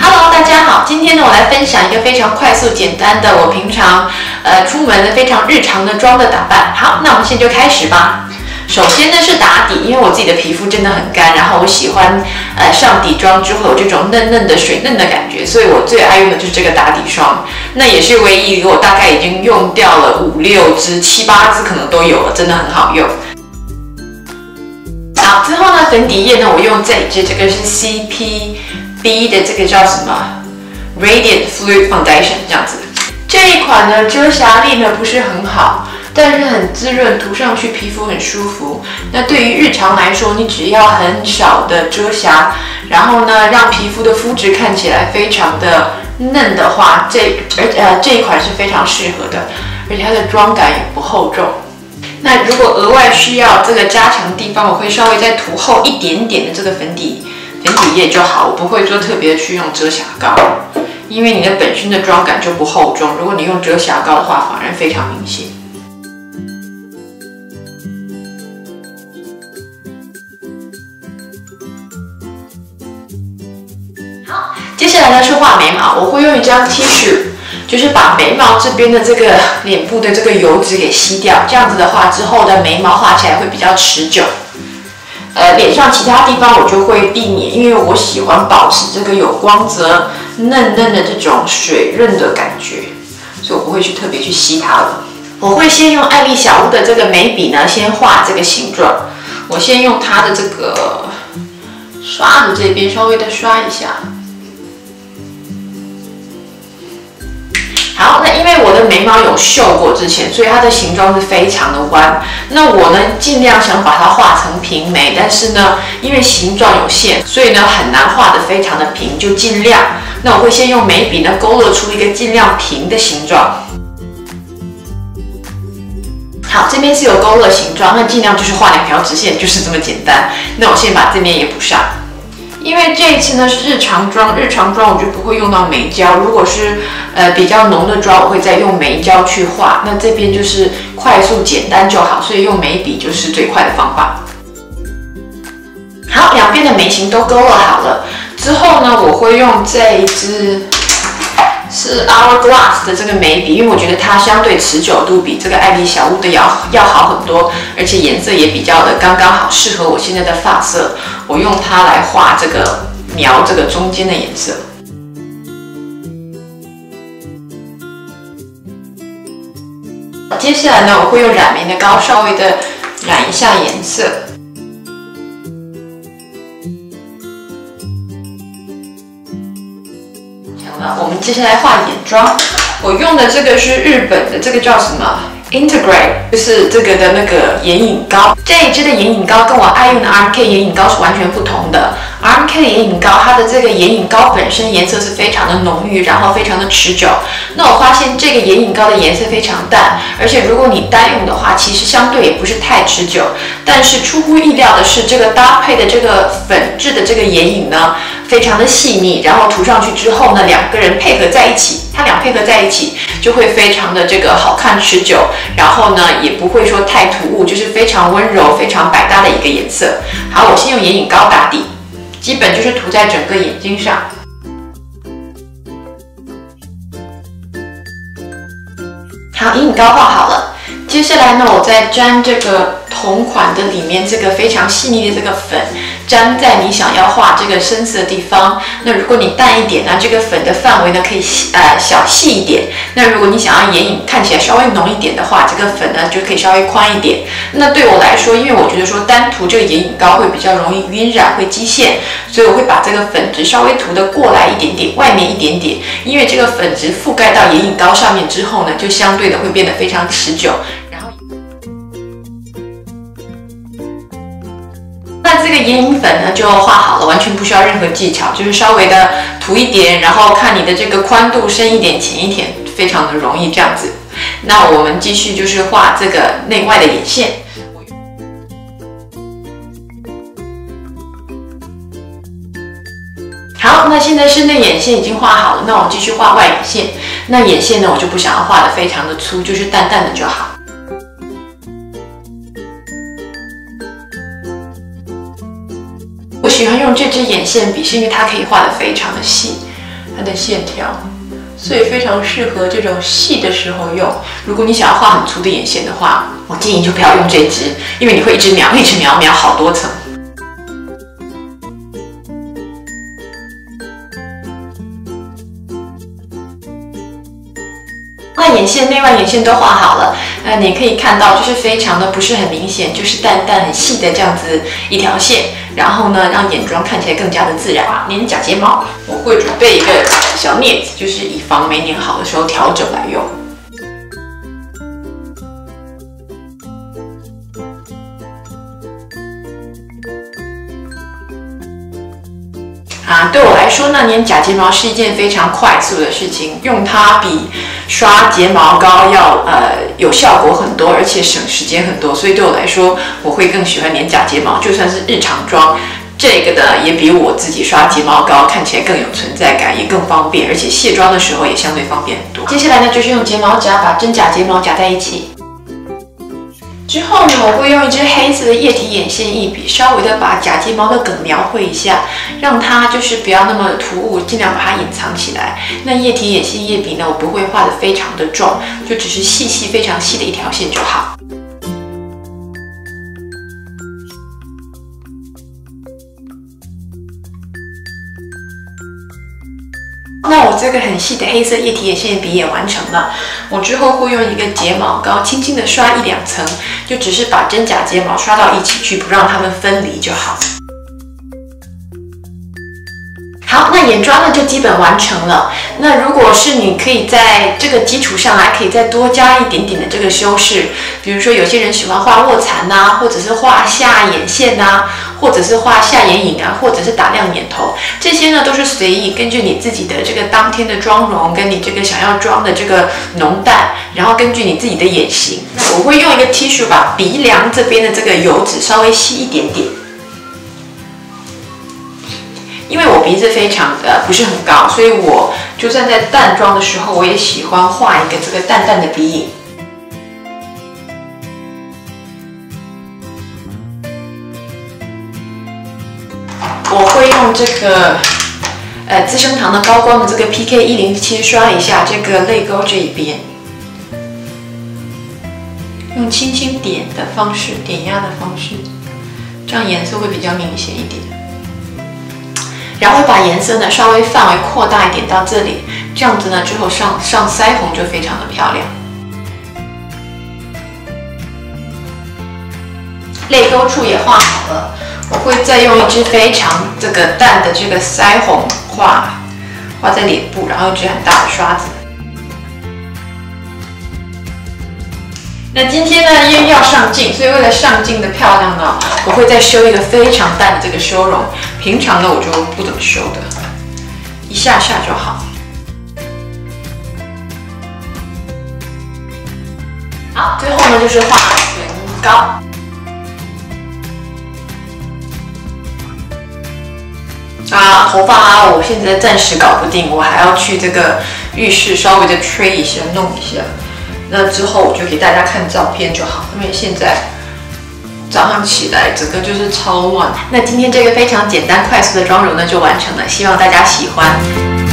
Hello，大家好，今天呢，我来分享一个非常快速简单的，我平常呃出门的非常日常的妆的打扮。好，那我们现在就开始吧。首先呢是打底，因为我自己的皮肤真的很干，然后我喜欢呃上底妆之后有这种嫩嫩的水嫩的感觉，所以我最爱用的就是这个打底霜。那也是唯一一个我大概已经用掉了五六支、七八支可能都有了，真的很好用。好，之后呢粉底液呢我用这一支，这个是 CPB 的这个叫什么 Radiant Fluid Foundation 这样子。这一款呢遮瑕力呢不是很好，但是很滋润，涂上去皮肤很舒服。那对于日常来说，你只要很少的遮瑕，然后呢让皮肤的肤质看起来非常的嫩的话，这而呃这一款是非常适合的，而且它的妆感也不厚重。那如果额外需要这个加强地方，我会稍微再涂厚一点点的这个粉底粉底液就好，我不会说特别去用遮瑕膏，因为你的本身的妆感就不厚重，如果你用遮瑕膏的话，反而非常明显。好，接下来呢是画眉毛，我会用一张 T 恤。就是把眉毛这边的这个脸部的这个油脂给吸掉，这样子的话之后的眉毛画起来会比较持久。呃，脸上其他地方我就会避免，因为我喜欢保持这个有光泽、嫩嫩的这种水润的感觉，所以我不会去特别去吸它了。我会先用爱丽小屋的这个眉笔呢，先画这个形状。我先用它的这个刷子这边稍微的刷一下。好，那因为我的眉毛有绣过之前，所以它的形状是非常的弯。那我呢，尽量想把它画成平眉，但是呢，因为形状有限，所以呢很难画的非常的平，就尽量。那我会先用眉笔呢勾勒出一个尽量平的形状。好，这边是有勾勒形状，那尽量就是画两条直线，就是这么简单。那我先把这边也补上。因为这一次呢是日常妆，日常妆我就不会用到眉胶。如果是呃比较浓的妆，我会再用眉胶去画。那这边就是快速简单就好，所以用眉笔就是最快的方法。好，两边的眉形都勾勒好了之后呢，我会用这一支是 Hourglass 的这个眉笔，因为我觉得它相对持久度比这个爱丽小屋的要要好很多，而且颜色也比较的刚刚好，适合我现在的发色。我用它来画这个描这个中间的颜色。接下来呢，我会用染眉的膏稍微的染一下颜色。好了，我们接下来画眼妆。我用的这个是日本的，这个叫什么？Integrate 就是这个的那个眼影膏，这一支的眼影膏跟我爱用的 RMK 眼影膏是完全不同的。RMK 的眼影膏，它的这个眼影膏本身颜色是非常的浓郁，然后非常的持久。那我发现这个眼影膏的颜色非常淡，而且如果你单用的话，其实相对也不是太持久。但是出乎意料的是，这个搭配的这个粉质的这个眼影呢，非常的细腻，然后涂上去之后呢，两个人配合在一起，它俩配合在一起就会非常的这个好看持久，然后呢也不会说太突兀，就是非常温柔、非常百搭的一个颜色。好，我先用眼影膏打底。基本就是涂在整个眼睛上。好，眼影膏画好了，接下来呢，我再沾这个同款的里面这个非常细腻的这个粉。粘在你想要画这个深色的地方。那如果你淡一点呢，这个粉的范围呢可以细呃小细一点。那如果你想要眼影看起来稍微浓一点的话，这个粉呢就可以稍微宽一点。那对我来说，因为我觉得说单涂这个眼影膏会比较容易晕染，会积线，所以我会把这个粉质稍微涂的过来一点点，外面一点点。因为这个粉质覆盖到眼影膏上面之后呢，就相对的会变得非常持久。这个眼影粉呢就画好了，完全不需要任何技巧，就是稍微的涂一点，然后看你的这个宽度深一点、浅一点，非常的容易这样子。那我们继续就是画这个内外的眼线。好，那现在是内眼线已经画好了，那我们继续画外眼线。那眼线呢，我就不想要画的非常的粗，就是淡淡的就好。喜欢用这支眼线笔，是因为它可以画的非常的细，它的线条，所以非常适合这种细的时候用。如果你想要画很粗的眼线的话，我建议就不要用这支，因为你会一直描，一直描，描好多层。外眼线内外眼线都画好了，那你可以看到，就是非常的不是很明显，就是淡淡很细的这样子一条线，然后呢，让眼妆看起来更加的自然。粘假睫毛，我会准备一个小镊子，就是以防没粘好的时候调整来用。啊，对我来说呢，粘假睫毛是一件非常快速的事情，用它比刷睫毛膏要呃有效果很多，而且省时间很多。所以对我来说，我会更喜欢粘假睫毛。就算是日常妆，这个的也比我自己刷睫毛膏看起来更有存在感，也更方便，而且卸妆的时候也相对方便很多。接下来呢，就是用睫毛夹把真假睫毛夹在一起。之后呢，我会用一支黑色的液体眼线液笔，稍微的把假睫毛的梗描绘一下，让它就是不要那么突兀，尽量把它隐藏起来。那液体眼线液笔呢，我不会画的非常的重，就只是细细非常细的一条线就好。这个很细的黑色液体眼线笔也完成了，我之后会用一个睫毛膏轻轻的刷一两层，就只是把真假睫毛刷到一起去，不让它们分离就好。好，那眼妆呢就基本完成了。那如果是你可以在这个基础上还可以再多加一点点的这个修饰，比如说有些人喜欢画卧蚕呐，或者是画下眼线呐，或者是画下眼影啊，或者是打亮眼头，这些呢都是随意根据你自己的这个当天的妆容，跟你这个想要妆的这个浓淡，然后根据你自己的眼型，我会用一个 T 恤把鼻梁这边的这个油脂稍微吸一点点。因为我鼻子非常的不是很高，所以我就算在淡妆的时候，我也喜欢画一个这个淡淡的鼻影。我会用这个呃资生堂的高光的这个 PK 一零七刷一下这个泪沟这一边，用轻轻点的方式，点压的方式，这样颜色会比较明显一点。然后把颜色呢稍微范围扩大一点到这里，这样子呢之后上上腮红就非常的漂亮。泪沟处也画好了，我会再用一支非常这个淡的这个腮红画画在脸部，然后一支很大的刷子。那今天呢，因为要上镜，所以为了上镜的漂亮呢，我会再修一个非常淡的这个修容。平常呢，我就不怎么修的，一下下就好。好，最后呢就是画唇膏。啊，头发啊，我现在暂时搞不定，我还要去这个浴室稍微的吹一下，弄一下。那之后我就给大家看照片就好，因为现在早上起来整个就是超乱。那今天这个非常简单快速的妆容呢就完成了，希望大家喜欢。